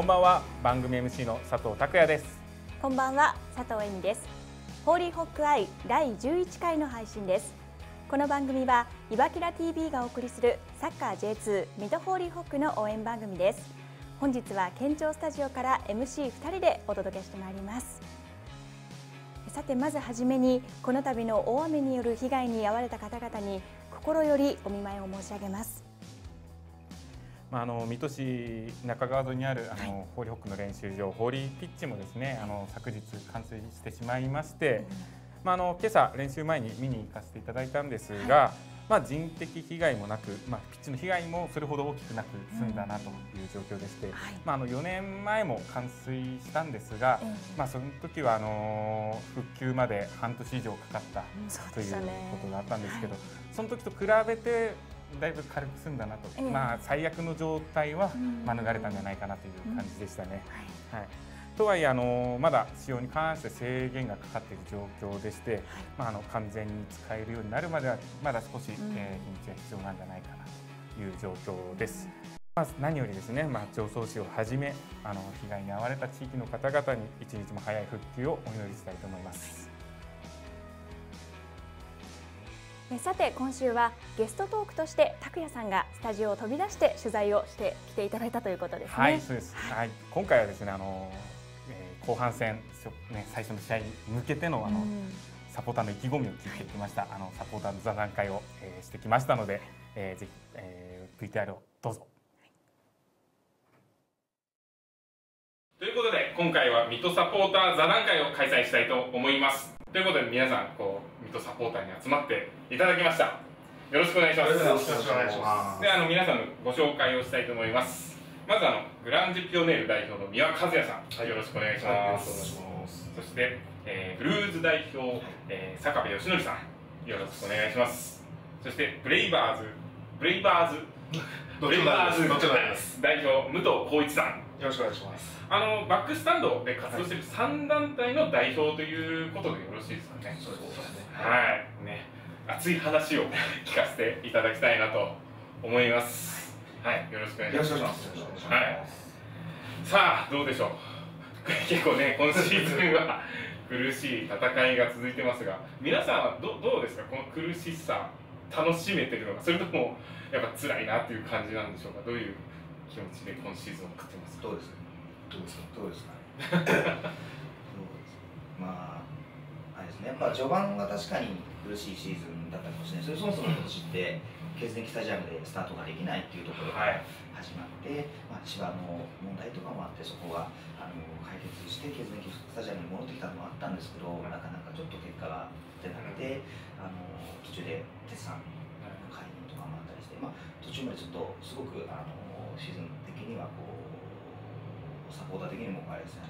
こんばんは。番組 MC の佐藤拓也です。こんばんは。佐藤恵美です。ホーリーホックアイ第11回の配信です。この番組は岩倉 TV がお送りするサッカー J2 ミドホーリーホックの応援番組です。本日は県庁スタジオから MC2 人でお届けしてまいります。さてまずはじめにこの度の大雨による被害に遭われた方々に心よりお見舞いを申し上げます。まあ、あの水戸市中川沿いにあるあの、はい、ホーリーホックの練習場ホーリーピッチもですねあの昨日冠水してしまいまして、まあ、あの今朝練習前に見に行かせていただいたんですが、はい、まあ、人的被害もなく、まあ、ピッチの被害もそれほど大きくなく済んだなという状況でして、うんはい、まあ、あの4年前も冠水したんですが、うん、まあ、その時はあの復旧まで半年以上かかった、ということがあったんですけど、その時と比べてだいぶ軽く済んだなと、えー、まあ最悪の状態は免れたんじゃないかなという感じでしたね。はい、はい。とはいえあのまだ使用に関して制限がかかっている状況でして、はい、まあ、あの完全に使えるようになるまではまだ少し、うん、えー、日にちが必要なんじゃないかなという状況です。まず何よりですね、まあ、常総市をはじめあの被害に遭われた地域の方々に一日も早い復旧をお祈りしたいと思います。さて今週はゲストトークとして拓也さんがスタジオを飛び出して取材をしてきていただいたということですね。はい、そうです。はい、今回はですねあの、えー、後半戦ね最初の試合に向けてのあの、うん、サポーターの意気込みを聞いてきました。はい、あのサポーターの座談会を、えー、してきましたので、えー、ぜひ、えー、VTR をどうぞ。ということで今回は水戸サポーター座談会を開催したいと思います。ということで皆さんこう水戸サポーターに集まっていただきました。よろしくお願いします。よろしくお願いします。であの皆さんのご紹介をしたいと思います。まずあのグランジピオネール代表の三輪和也さん、はい、よろしくお願いします、はい、そして、えー、ブルーズ代表、えー、坂部義則さん。よろしくお願いします。そしてブレイバーズ。ブレイバーズ。ブレイバーズ 代表武藤浩一さんよろしくお願いしますあのバックスタンドで活動している3団体の代表ということでよろしいですかね。そうですね。はい、ね、熱い話を聞かせていただきたいなと思います。はい、よろしくお願いします。はい。さあ、どうでしょう。結構ね、今シーズンは苦しい戦いが続いてますが、皆さんはどどうですか、この苦しさ、楽しめてるのか、それともやっぱ辛いなっていう感じなんでしょうか、どういう？気持ちで今シーズンを送ってます。か。どうですか？どうですか？どうですか？まああれですね、まあ、序盤は確かに苦しいシーズンだったかもしれない。それそもそも今年ってケーズネキスタジアムでスタートができないっていうところから始まって、はい、まあ、芝の問題とかもあってそこがあの解決してケーズネキスタジアムに戻ってきたのもあったんですけどなかなかちょっと結果が出なくて、あの途中で鉄さんの介入とかもあったりして、まあ、途中までちょっとすごくあのシーズン的にはこうサポーター的にもあれですね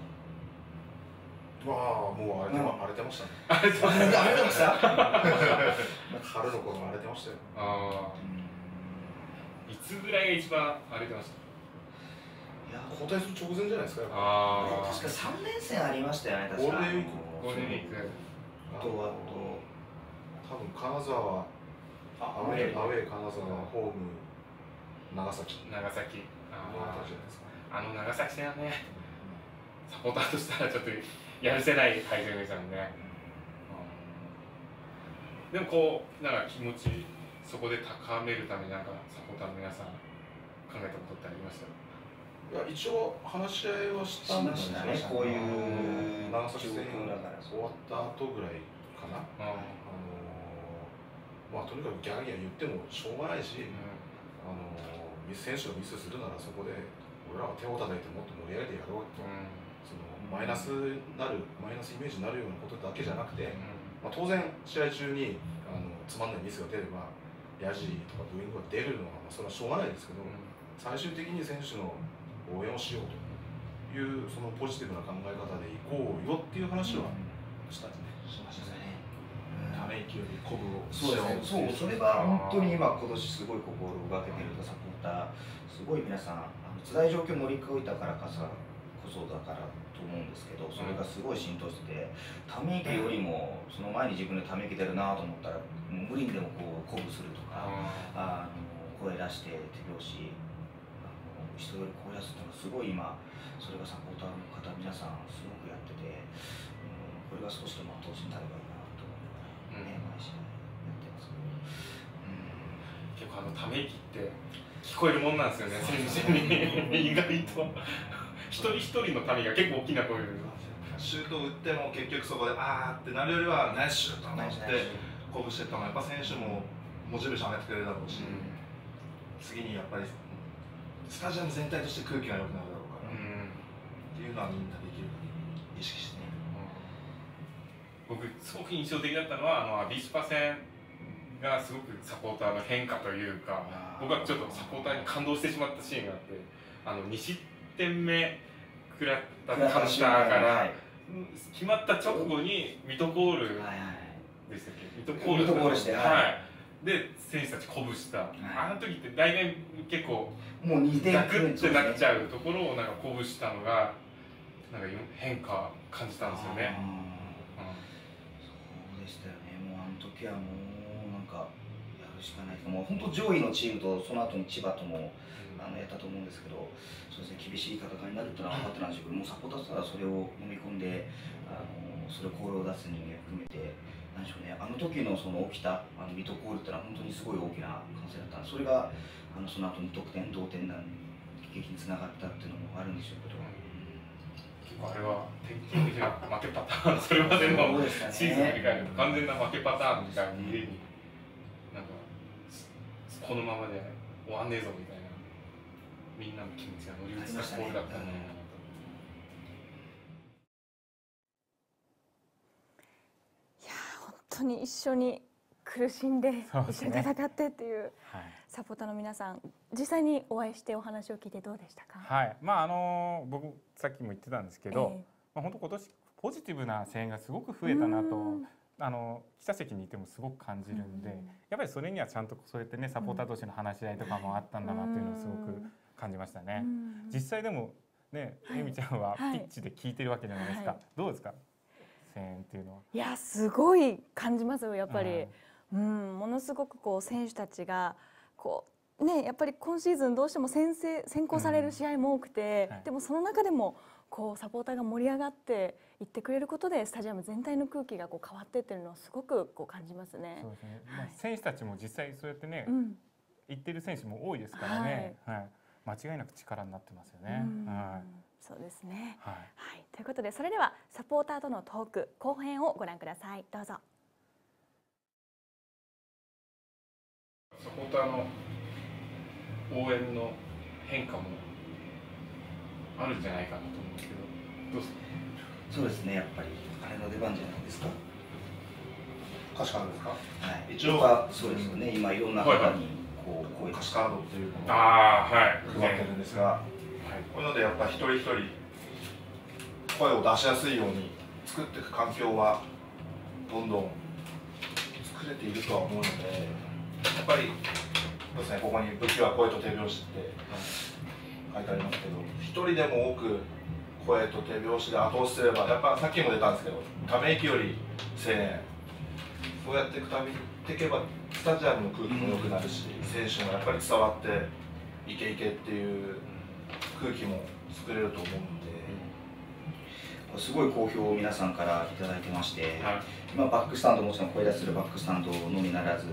わあもう荒れて,、荒れてましたね。荒れてました。春の頃荒れてましたよ。ああいつぐらいが一番荒れてました？いや交代する直前じゃないですかああ確か3連戦ありましたよね確か。ゴールデンウィーク。ゴールデンウィーク。あとあと。多分金沢アウェー。アウェー金沢ホーム長崎。長崎。あの長崎戦はねサポーターとしたらちょっとやるせない会場でしたもんね、うん、でもこうなんか気持ちそこで高めるためになんかサポーターの皆さん考えたことってありました？いや一応話し合いはしたんですね。こういう長崎戦。終わった後ぐらいかな、うん、あのまあとにかくギャーギャー言ってもしょうがないし、うん、あの選手がミスするならそこで俺らは手を叩いてもっと盛り上げてやろうと、うん、そのマイナスなるマイナスイメージになるようなことだけじゃなくて、まあ、当然試合中にあのつまんないミスが出ればヤジとかブーイングが出るのは、まあ、それはしょうがないですけど、最終的に選手の応援をしようというそのポジティブな考え方でいこうよっていう話はしたんですね。しましたね。ため息より鼓舞をそうそうそれは本当に今今年すごい心がけてるサポーター。すごい皆さん辛い状況を乗り越えたからこそこそだからと思うんですけどそれがすごい浸透しててため息よりもその前に自分でため息出るなと思ったら無理にでもこう鼓舞するとかあの声出して手拍子人より声出すっていうのはすごい今それがサポーターの方皆さんすごくやってて、うん、これが少しでも後押しになればいいね、毎試合やってますけど、うん、結構あのため息って聞こえるもんなんですよね選手に。意外と。一人一人のためが結構大きな声で。シュートを打っても結局そこであーってなるよりはナイスシュートと思って鼓舞してったのはやっぱ選手もモチベーション上げてくれるだろうし、次にやっぱりスタジアム全体として空気が良くなるだろうから、っていうのはみんなできる限り意識してね、僕すごく印象的だったのはあのアビスパ戦がすごくサポーターの変化というか僕はちょっとサポーターに感動してしまったシーンがあってあの2失点目食らったカウンターから、はい。決まった直後にミトコールはいはい。でしたっけ？ミトコールミトコールしては、はい。で選手たち鼓舞した、い。あの時って大体結構もう2点ガクってなっちゃううところをなんか鼓舞したのがなんか変化感じたんですよね。でしたよね。もうあの時はもうなんかやるしかないもう本当上位のチームとその後に千葉ともあのやったと思うんですけどそうですね厳しい戦いになるっていうのは分かってたんでしょうけどもうサポーターしたらそれを飲み込んであのそれをコールを出す人間含めてなんでしょうねあの時のその起きたあのミトコールっていうのは本当にすごい大きな歓声だったんでそれがあのその後に得点同点なん劇につながったっていうのもあるんでしょうけど、あれは典型的な負けパターンそれまでのシーズン振り返ると完全な負けパターンみたいに家になんかこのままで終わんねえぞみたいなみんなの気持ちが乗り移ったボールだったんだなと。いやー本当に一緒に苦しんで、一緒に戦ってっていうはいサポーターの皆さん実際にお会いしてお話を聞いてどうでしたか、はい、まああの僕さっきも言ってたんですけど、えまあ本当今年ポジティブな声援がすごく増えたなとうん。あの記者席にいてもすごく感じるんで、うん。やっぱりそれにはちゃんとそうやってねサポーター同士の話し合いとかもあったんだなっていうのをすごく感じましたね。うん。実際でもね、はい。えみちゃんはピはいッチで聞いてるわけじゃないですか。はい。どうですか？声援っていうのは。いやすごい感じますよやっぱり、うん、ものすごくこう選手たちがこうねやっぱり今シーズンどうしても先制先行される試合も多くて、はいでもその中でもこうサポーターが盛り上がっていってくれることでスタジアム全体の空気がこう変わってってるのをすごくこう感じますねそう。ですね。まあはい選手たちも実際そうやってね、うん、言ってる選手も多いですからね。はい。間違いなく力になってますよね。うんはい。そうですね。はい。はい、ということでそれではサポーターとのトーク後編をご覧ください。どうぞ。サポーターの応援の変化もあるんじゃないかなと思うんですけど、どうですか。そうですねやっぱりあれの出番じゃないですか。歌詞カードですか？はい、一応。はそうですよね、今いろんな方にこう声歌詞カードっていうのをああ、はい。配ってるんですが、こういうのでやっぱ一人一人声を出しやすいように作っていく環境はどんどん作れているとは思うのでやっぱりそうですねここに「武器は声と手拍子」って書いてありますけど一人でも多く声と手拍子で後押しすればやっぱさっきも出たんですけどため息より声援。そうやっていくためにいけばスタジアムの空気も良くなるし選手もやっぱり伝わっていけいけっていう空気も作れると思うので。すごい好評を皆さんからいただいてまして、はい。今バックスタンドもちろん声出しするバックスタンドのみならず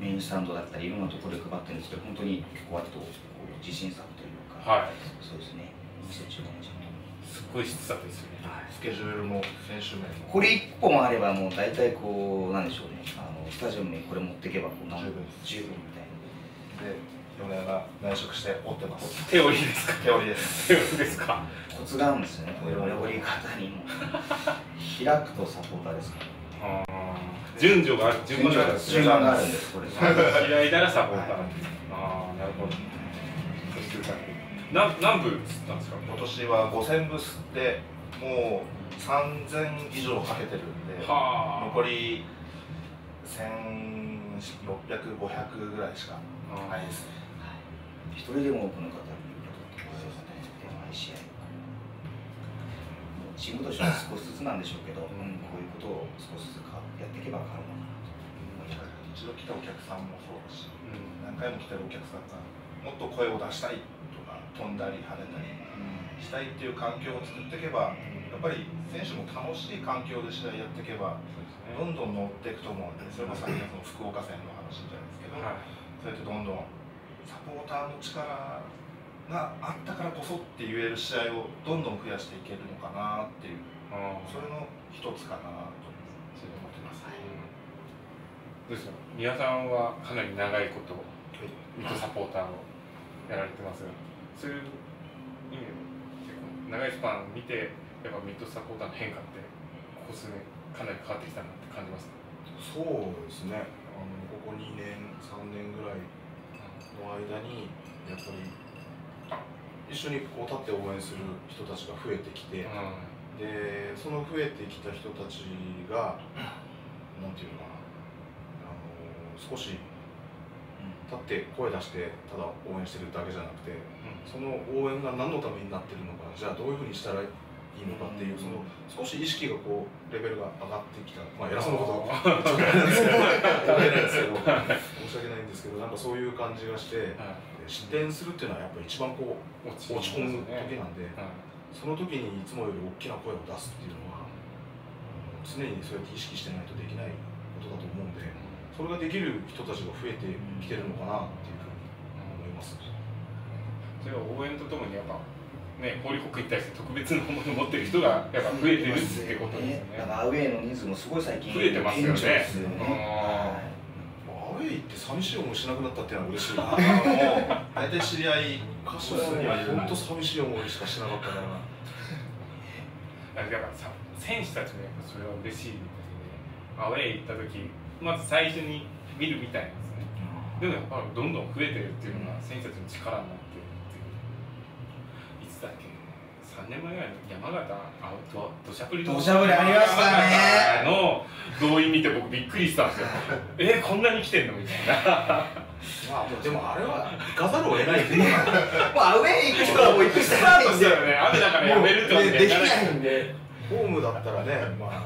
メインスタンドだったりいろんなところで配ってるんですけど本当に結構割とこう自信作というか、はい。そうですね2015年すっごい質素ですよね。スケジュールも選手名もこれ1個もあればもう大体こうなんでしょうねあのスタジアムにこれ持っていけばこう十分十分みたいなで米谷が内職して追ってますテオリーですか。手織りですテオリーですか。コツがあるんですよねり方にも開くとサポーターですからああ。順序がある。順番が。順番があるんですこれ開いたらサポーター。はいああ、なるほど。そして何何部吸ったんですか？今年は5000部吸ってもう3000以上かけてるんでは残り1600500ぐらいしかあ。ないです一人でも多くの方に見てもらって毎試合もうチームとしては少しずつなんでしょうけど、うん、こういうことを少しずつかやっていけば変わるのかなと思いながら一度来たお客さんもそうだしうん。何回も来てるお客さんがもっと声を出したいとか飛んだり跳ねたりしたいっていう環境を作っていけばやっぱり選手も楽しい環境で試合やっていけばどんどん乗っていくと思うんでそれもさっきのその福岡戦の話じゃないですけど、はい、そうやってどんどんサポーターの力があったからこそって言える試合をどんどん増やしていけるのかなっていうそれの一つかなと思ってます、はい、どうですか？宮さんはかなり長いことミッドサポーターをやられてますがそういう意味で長いスパン見てやっぱミッドサポーターの変化ってここ数年かなり変わってきたなって感じますそうですね。あのここ2年3年ぐらいの間にやっぱり一緒にこう立って応援する人たちが増えてきて、うん、でその増えてきた人たちがなんていうのかなあの少し立って声出してただ応援してるだけじゃなくて、うん、その応援が何のためになってるのかじゃあどういうふうにしたらいいのかっていう、その少し意識がこうレベルが上がってきた。まあ偉そうなこと。は申し訳ないですけど。申し訳ないんですけどなんかそういう感じがして、失点するっていうのはやっぱり一番こう落ち込む時なんで、その時にいつもより大きな声を出すっていうのは常にそうやって意識してないとできないことだと思うんでそれができる人たちが増えてきてるのかなっていうふうに思います。それは応援とともにやっぱね、ホーリーホックに対して特別なものを持ってる人がやっぱ増えてるってことですよね。アウェーの人数もすごい最近増えてますよね。アウェイって寂しい思いしなくなったっていうのは嬉しいな。大体知り合い、歌手には本当寂しい思いしかしなかったから。だからさ、選手たちもやっぱそれは嬉しいみたいで、アウェイ行った時、まず最初に見るみたいなんですね。でもやっぱどんどん増えてるっていうのが選手たちの力になっ3年前ぐらいの山形あど土砂降り土砂降りありましたね。の動員見て僕びっくりしたんですよ。えこんなに来てんのみたいな。まあでもあれは行かざるを得ない。っていうもうアウェイ行く人はもう行くしかないんで。よね雨だからやめるってわけで。きないんで。ホームだったらねまあ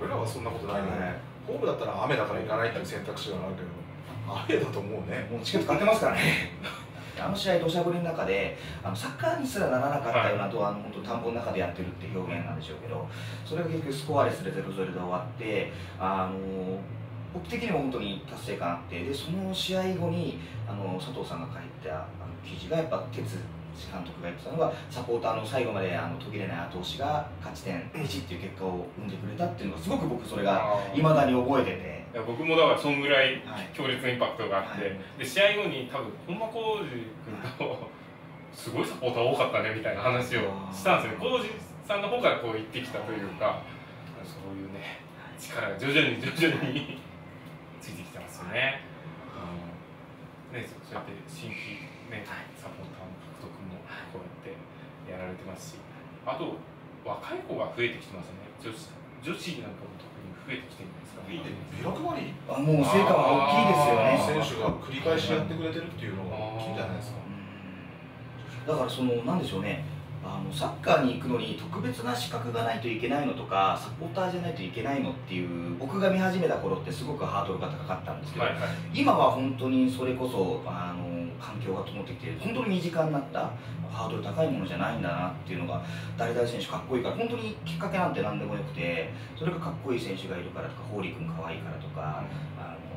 俺らはそんなことないよねホームだったら雨だから行かないっていう選択肢があるけど雨だと思うねもうチケット買ってますからねあの試合土砂降りの中であのサッカーにすらならなかったようなと、はい、あの本当田んぼの中でやってるって表現なんでしょうけどそれが結局スコアレスで0-0で終わってあの僕的にも本当に達成感あってでその試合後にあの佐藤さんが書いたあの記事がやっぱ鉄監督が言ってたのがサポーターの最後まであの途切れない後押しが勝ち点1っていう結果を生んでくれたっていうのがすごく僕それがいまだに覚えてて。いや僕もだからそんぐらい強烈なインパクトがあって、はい、で試合後に多分本間浩二君とすごいサポーター多かったねみたいな話をしたんですよ浩二さんの方からこう言ってきたというかそういうね力が徐々に 徐々についてきてますよね。うん、ねそうやって新規、ね、サポーターもこうやってやられてますし。あと若い子が増えてきてますね。女子女子なんかも特に増えてきてるビラ配り。あもう成果は大きいですよね。選手が繰り返しやってくれてるっていうのが大きいんじゃないですか？だからそのなんでしょうね。あのサッカーに行くのに特別な資格がないといけないのとかサポーターじゃないといけないのっていう僕が見始めた頃ってすごくハードルが高かったんですけど、はいはい、今は本当にそれこそあの環境が整ってきて本当に身近になったハードル高いものじゃないんだなっていうのが誰々選手かっこいいから本当にきっかけなんて何でもよくてそれがかっこいい選手がいるからとかホーリー君かわいいからとか、あの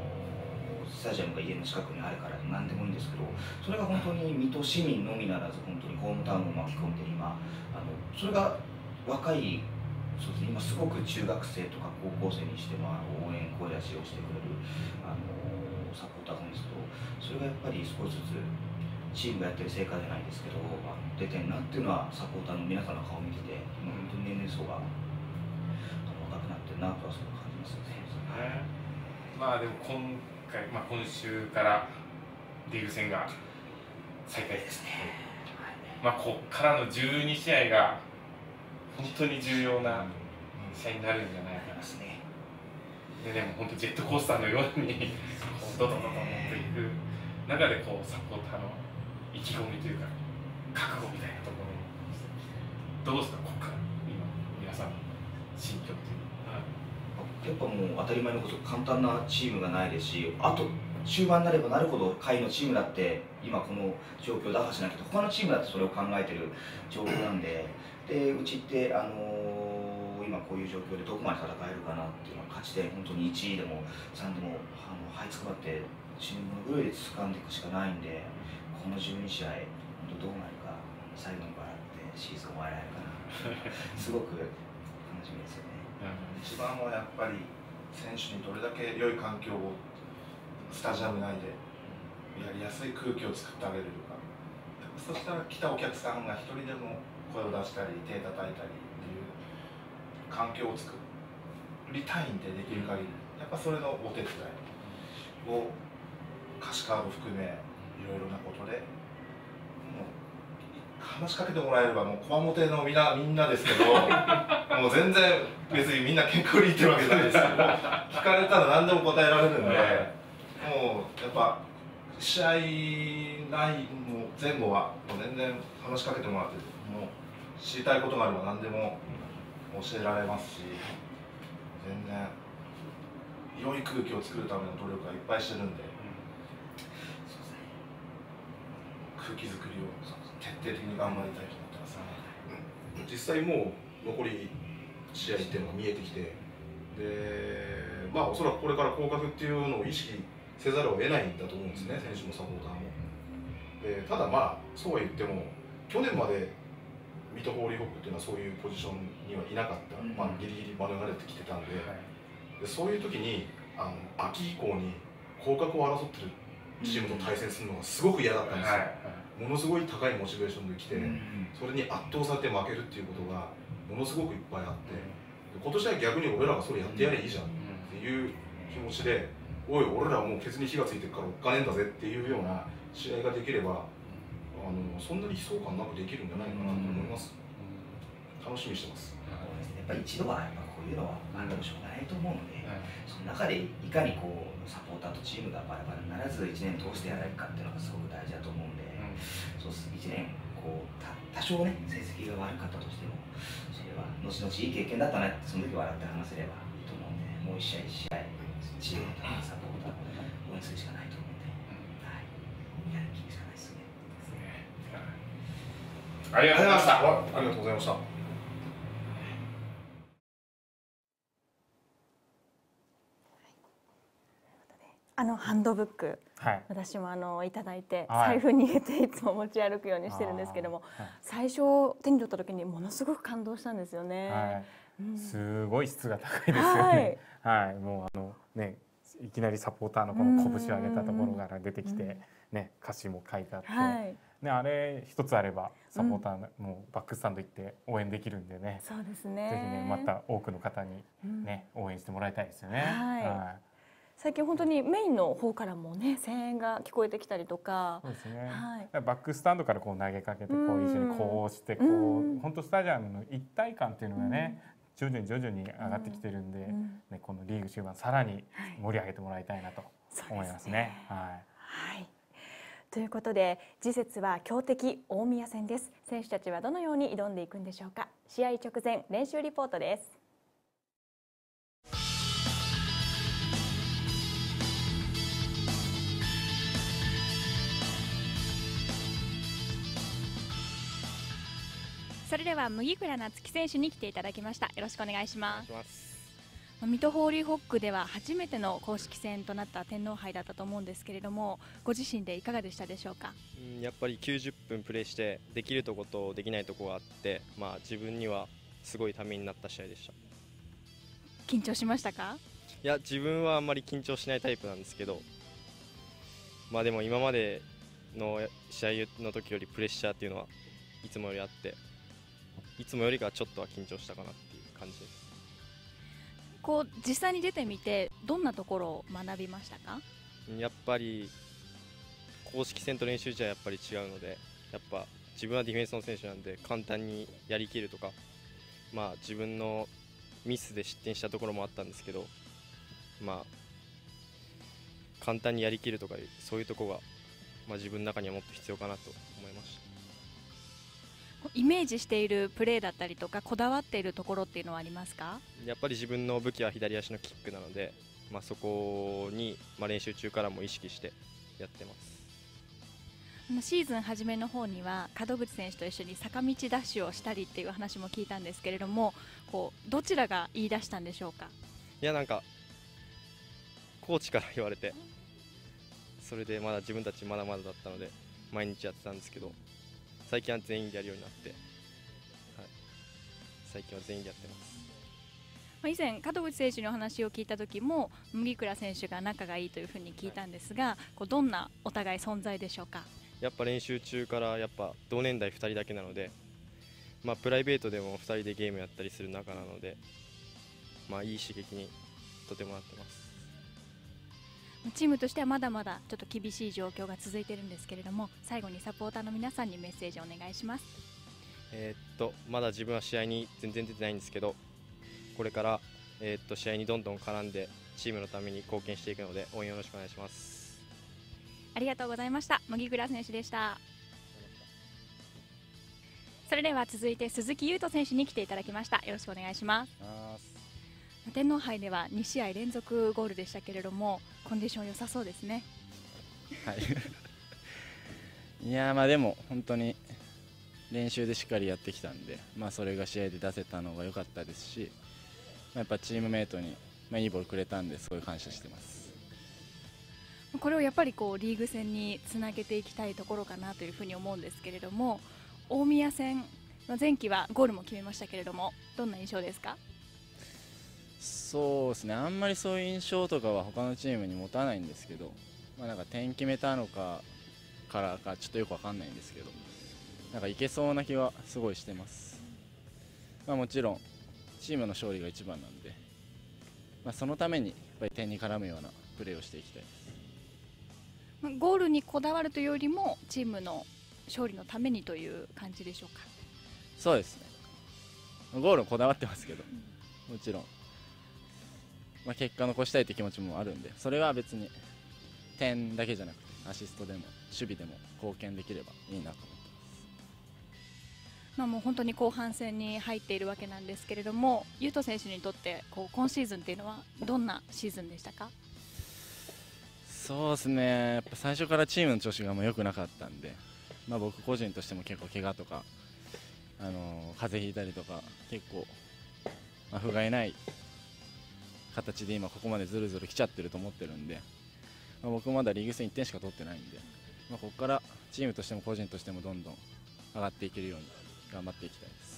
スタジアムが家の近くにあるから何でもいいんですけどそれが本当に水戸市民のみならず本当にホームタウンを巻き込んで今あのそれが若いそうですね、今すごく中学生とか高校生にしてもあの応援声出しをしてくれるあのサポーターがいるんですけどそれがやっぱり少しずつチームがやってる成果じゃないですけど出てんなっていうのはサポーターの皆さんの顔を見てて本当に年齢層が若くなってるなとはすごく感じますよね。まあでも今回、まあ、今週からリーグ戦が再開ですね。まあ、ここからの12試合が本当に重要な試合になるんじゃないかな、ね、ででも本当ジェットコースターのように ドドドドドといく中でこうサポーターの意気込みというか覚悟みたいなところどうです。かここから今皆さん心境というやっぱもう当たり前のこと簡単なチームがないですしあと終盤になればなるほど下位のチームだって今この状況を打破しなきゃ他のチームだってそれを考えてる状況なんででうちって、あのー今こういう状況でどこまで戦えるかなっていうのは勝ち点本当に1位でも3でもあの這いつくばってチームのグルーで掴んでいくしかないんでこの12試合本当どうなるか最後に笑ってシーズン終わられるかなすごく楽しみですよね。一番はやっぱり選手にどれだけ良い環境をスタジアム内でやりやすい空気を作ってあげれるかそしたら来たお客さんが一人でも声を出したり手叩いたり環境を作りたいんでできる限り。やっぱそれのお手伝いを歌詞カード含めいろいろなことでもう話しかけてもらえればもうこわもてのみんなみんなですけど もう全然別にみんな喧嘩売り言ってるわけじゃないですけど聞かれたら何でも答えられるんでもうやっぱ試合ないもう前後はもう全然話しかけてもらってもう知りたいことがあれば何でも教えられますし全然良い空気を作るための努力はいっぱいしてるんで空気作りを徹底的に頑張りたいと思ってます実際もう残り試合っていうのが見えてきてでまあおそらくこれから降格っていうのを意識せざるを得ないんだと思うんですね選手もサポーターも。でただまあそうは言っても去年まで水戸ホーリーホックっていうのはそういうポジションにはいなかった、うん。まあ、ギリギリ免れてきてたんで,、でそういう時にあの秋以降に降格を争ってるチームと対戦するのがすごく嫌だったんですよ、ものすごい高いモチベーションで来て、それに圧倒されて負けるっていうことがものすごくいっぱいあって、で今年は逆に俺らがそれやってやればいいじゃんっていう気持ちで、おい俺らはもうケツに火がついてるからおっかねえんだぜっていうような試合ができればあのそんなに悲壮感なくできるんじゃないかなと思います、楽しみにしてます。やっぱり一度はやっぱこういうのはあるかもしょうがないと思うので、その中でいかにこうサポーターとチームがバラバラにならず1年通してやられるかっていうのがすごく大事だと思うんで、そうす。1年こうた多少ね成績が悪かったとしてもそれは後々いい経験だったなってその時笑って話せればいいと思うんでもう一試合一試合チームのサポーターを応援するしかない、やる気しかないですね。ありがとうございました。ありがとうございましたあのハンドブックはい。私もあのいただいてはい財布に入れていつも持ち歩くようにしてるんですけどもあ最初手に取った時にものすごく感動したんですよね。ー、はい。うんすごい質が高いですよね。はい。もうあのね。いきなりサポーターのこの拳を上げたところから出てきうんて、ね、歌詞も書いてあって、はい、ね、あれ一つあればサポーターの、もうバックスタンド行って応援できるんでね、そうですぜひね。ねまた多くの方にうんね、応援してもらいたいですよね。はい最近本当にメインの方からもね声援が聞こえてきたりとかそ、うですね。はいバックスタンドからこう投げかけてこう一緒にこうしてこうんう本当スタジアムの一体感っていうのがね徐々に徐々に上がってきてるんでうんねこのリーグ終盤さらにはい盛り上げてもらいたいなと思いますね。はい。はい。ということで次節は強敵大宮戦です。選手たちはどのように挑んでいくんでしょうか。試合直前練習リポートです。それでは麦倉夏樹選手に来ていただきましたよろしくお願いしお願ますいします水戸ホーリーホックでは初めての公式戦となった天皇杯だったと思うんですけれどもご自身でいかがでしたでしょうか？うんやっぱり90分プレーしてできるとことできないとこがあって、まあ、自分にはすごいためになった試合でした。緊張しましたか？いや自分はあんまり緊張しないタイプなんですけど、まあ、でも今までの試合の時よりプレッシャーっていうのはいつもよりあっていつもよりかはちょっとは緊張したかなっていう感じですこう実際に出てみてどんなところを学びましたか？やっぱり公式戦と練習じゃやっぱり違うのでやっぱ自分はディフェンスの選手なんで簡単にやりきるとか、まあ、自分のミスで失点したところもあったんですけど、まあ、簡単にやりきるとかそういうところが、まあ、自分の中にはもっと必要かなと。イメージしているプレーだったりとかこだわっているところっていうのはありますか？やっぱり自分の武器は左足のキックなので、まあ、そこに、まあ、練習中からも意識してやってます。シーズン初めの方には門口選手と一緒に坂道ダッシュをしたりっていう話も聞いたんですけれどもこうどちらが言い出したんでしょうか？いやなんかコーチから言われてそれでまだ自分たちまだまだだったので毎日やってたんですけど最近は全員でやるようになって、はい、最近は全員でやってます。以前、門口選手のお話を聞いた時も麦倉選手が仲がいいというふうに聞いたんですがこうどんなお互い存在でしょうか？やっぱ練習中からやっぱ同年代2人だけなので、まあ、プライベートでも2人でゲームやったりする仲なので、まあ、いい刺激にとてもなってますチームとしてはまだまだちょっと厳しい状況が続いているんですけれども最後にサポーターの皆さんにメッセージをお願いします。えー、っとまだ自分は試合に全然出てないんですけどこれから、えー、っと試合にどんどん絡んでチームのために貢献していくので応援よろしくお願いします。ありがとうございました。麦倉選手でした。それでは続いて鈴木優斗選手に来ていただきました。よろしくお願いします天皇杯では2試合連続ゴールでしたけれどもコンディション良さそうですね。はい。いやまあでも本当に練習でしっかりやってきたんで、まあ、それが試合で出せたのが良かったですし、まあ、やっぱチームメートに、まあ、いいボールくれたんですごい感謝してます。これをやっぱりこうリーグ戦につなげていきたいところかなというふうに思うんですけれども大宮戦前期はゴールも決めましたけれどもどんな印象ですか？そうですね。あんまりそういう印象とかは他のチームに持たないんですけど、まあ、なんか点決めたのかからかちょっとよく分かんないんですけどなんかいけそうな気はすごいしてます、まあ、もちろんチームの勝利が一番なんで、まあ、そのためにやっぱり点に絡むようなプレーをしていきたいです。ゴールにこだわるというよりもチームの勝利のためにという感じでしょうか。そうですね。ゴールこだわってますけど、もちろん、まあ、結果残したいという気持ちもあるんでそれは別に点だけじゃなくてアシストでも守備でも貢献できればいいなと思ってます。まあ、もう本当に後半戦に入っているわけなんですけれども、優斗選手にとってこう今シーズンっていうのはどんなシーズンでしたか？そうですね、やっぱ最初からチームの調子がもう良くなかったんで、まあ、僕個人としても結構怪我とか、あのー、風邪ひいたりとか、結構、まあ、不甲斐ない形で今、ここまでずるずる来ちゃってると思ってるんで、まあ、僕まだリーグ戦1点しか取ってないんで、まあ、ここからチームとしても個人としてもどんどん上がっていけるように頑張っていきたいです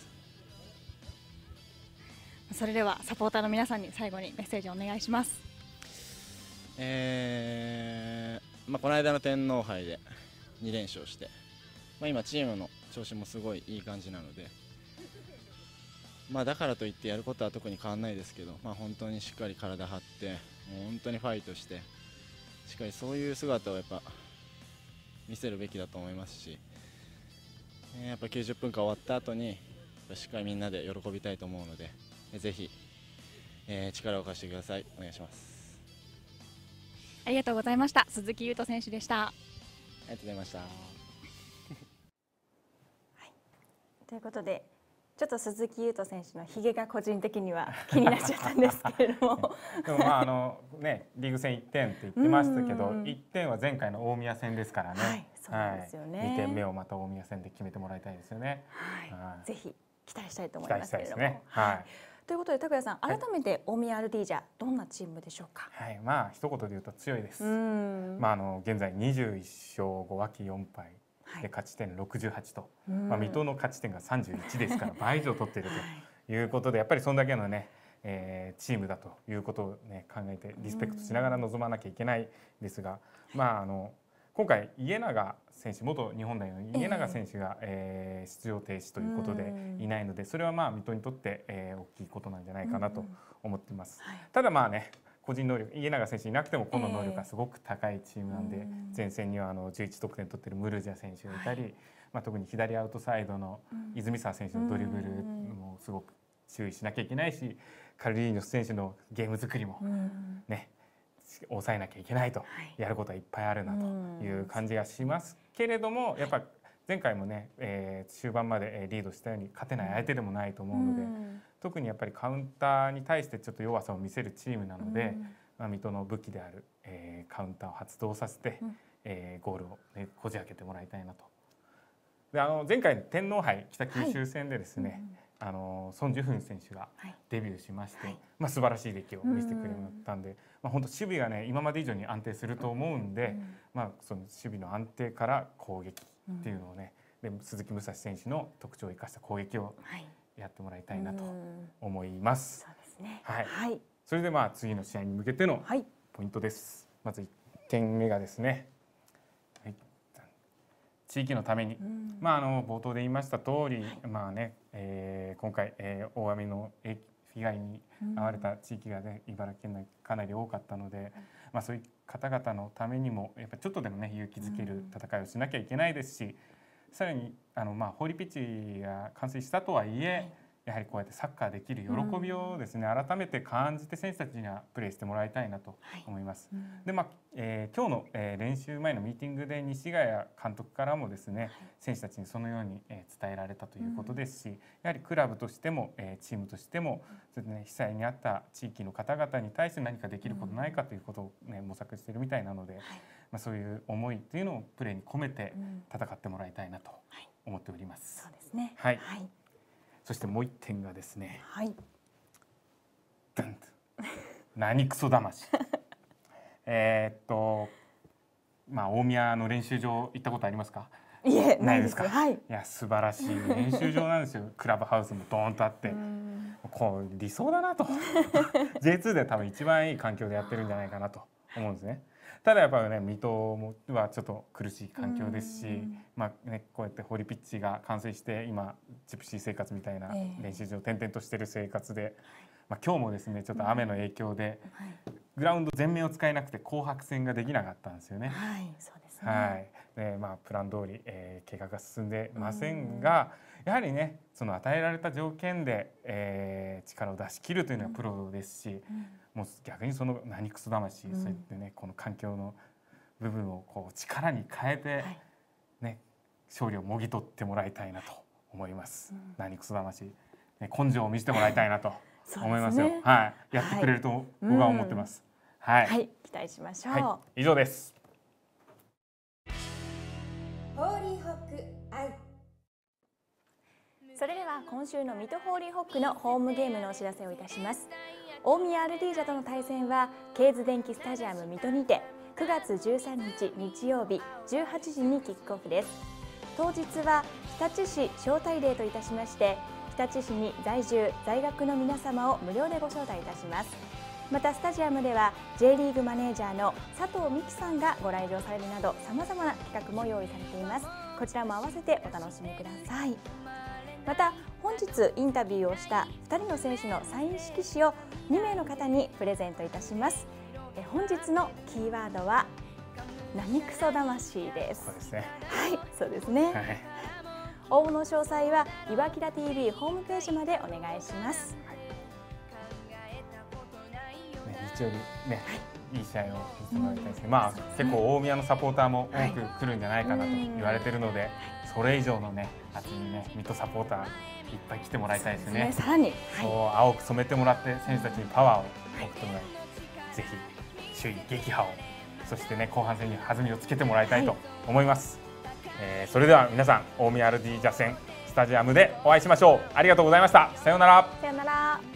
それではサポーターの皆さんに最後にメッセージをお願いします。えーまあ、この間の天皇杯で2連勝して、まあ、今、チームの調子もすごいいい感じなので、まあ、だからといってやることは特に変わらないですけど、まあ、本当にしっかり体張ってもう本当にファイトしてしっかりそういう姿をやっぱ見せるべきだと思いますし、えやっぱ90分間終わった後にしっかりみんなで喜びたいと思うのでぜひ、えー、力を貸してください。お願いします。ありがとうございました。鈴木優斗選手でした。ありがとうございました。はい、ということでちょっと鈴木優斗選手のひげが個人的には気になっちゃったんですけれども。でもまああのねリーグ戦1点って言ってましたけど1点は前回の大宮戦ですからね、はい、そうですよね、はい、2点目をまた大宮戦で決めてもらいたいですよね、はい、はい、ぜひ期待したいと思いますけれども、ね、はい。ということで拓也さん改めて大宮アルディージャどんなチームでしょうか？はい。まあ一言で言うと強いです。まああの現在21勝5分け4敗。で勝ち点68と、まあ、水戸の勝ち点が31ですから倍以上取っているとい。うことでやっぱりそんだけのね、えー、チームだということを、ね、考えてリスペクトしながら臨まなきゃいけないですが、まああの今回家永選手元日本代表の家永選手が、えー、出場停止ということでいないのでそれはまあ水戸にとって、えー、大きいことなんじゃないかなと思ってます。ただまあね個人能力家永選手いなくても個の能力がすごく高いチームなんで、前線にはあの11得点取ってるムルジャ選手がいたり、まあ、特に左アウトサイドの泉沢選手のドリブルもすごく注意しなきゃいけないしカルリーニョス選手のゲーム作りもね、抑えなきゃいけないと、やることはいっぱいあるなという感じがしますけれどもやっぱ前回もね、えー、終盤までリードしたように勝てない相手でもないと思うので、特にやっぱりカウンターに対してちょっと弱さを見せるチームなので、まあ、水戸の武器である、えー、カウンターを発動させて、うん、えー、ゴールを、ね、こじ開けてもらいたいなと。であの前回天皇杯北九州戦でですね、はい。うんあのソン・ジュフン選手がデビューしまして、はい、まあ素晴らしい出来を見せてくれたんで、まあ本当守備がね今まで以上に安定すると思うんで、うん、まあその守備の安定から攻撃っていうのをね、で鈴木武蔵選手の特徴を生かした攻撃をやってもらいたいなと思います。そうですね。はい。はい、それでまあ次の試合に向けてのポイントです。まず1点目がですね。地域のために、うん、まあ、あの冒頭で言いました通り、はい、まあね、えー、今回、えー、大雨の被害に遭われた地域がね、茨城県内かなり多かったので、まあ、そういう方々のためにもやっぱちょっとでもね勇気づける戦いをしなきゃいけないですし、さらにあの、まあ、ホーリーピッチが完成したとはいえ、やはりこうやってサッカーできる喜びをですね、うん、改めて感じて選手たちにはプレーしてもらいたいなと思います。はいうん、でまあ、えー、今日の、えー、練習前のミーティングで西ヶ谷監督からもですね、はい、選手たちにそのように、えー、伝えられたということですし、うん、やはりクラブとしても、えー、チームとしても、それでね、被災に遭った地域の方々に対して何かできることないかということを、ね、模索しているみたいなので、はい、まあ、そういう思いっていうのをプレーに込めて戦ってもらいたいなと思っております。そうですね、はいそしてもう一点がですね。はい。何クソ魂。えっと。まあ、大宮の練習場行ったことありますか？いえ、ないですか？はい。いや、素晴らしい練習場なんですよ。クラブハウスもドーンとあって。こう理想だなと。J2 で多分一番いい環境でやってるんじゃないかなと思うんですね。ただやっぱりね水戸もはちょっと苦しい環境ですし、まあね、こうやってホリピッチが完成して今ジプシー生活みたいな練習場転々としてる生活で、まあ、今日もですねちょっと雨の影響で、グラウンド全面を使えなくて紅白戦ができなかったんですよね。はい、そうですね。はい。で、まあプラン通り、えー、計画が進んでませんが、やはりね、その与えられた条件で、えー、力を出し切るというのはプロですし、うんもう逆にその何クソ魂、そうやってねこの環境の部分をこう力に変えて、はい、ね勝利をもぎ取ってもらいたいなと思います。うん、何クソ魂、ね、根性を見せてもらいたいなと 思いますよ。すね、はい、やってくれると僕は思ってます。はい、はい、期待しましょう。はい、以上です。ホーリーホックアウそれでは今週の水戸ホーリーホックのホームゲームのお知らせをいたします。大宮アルディージャとの対戦はケーズ電気スタジアム水戸にて9月13日日曜日18時にキックオフです。当日は日立市招待例といたしまして日立市に在住在学の皆様を無料でご招待いたします。またスタジアムでは J リーグマネージャーの佐藤美希さんがご来場されるなどさまざまな企画も用意されています。こちらも合わせてお楽しみください。また本日インタビューをした2人の選手のサイン色紙を2名の方にプレゼントいたします。本日のキーワードは何クソ魂です。そうですね。はいそうですね、はい、応募の詳細はいわきら TV ホームページまでお願いします、はい。ね、日曜日ね、い。い試合を見せてもらいたいですね、うん、まあ結構大宮のサポーターも多く来るんじゃないかなと言われているので、それ以上のね熱いね水戸サポーターいっぱい来てもらいたいですね。すねさらに、そう青く染めてもらって選手たちにパワーを送ってもらい、ぜひ首位撃破をそしてね後半戦に弾みをつけてもらいたいと思います。はい、えー、それでは皆さん大宮アルディージャ戦スタジアムでお会いしましょう。ありがとうございました。さようなら。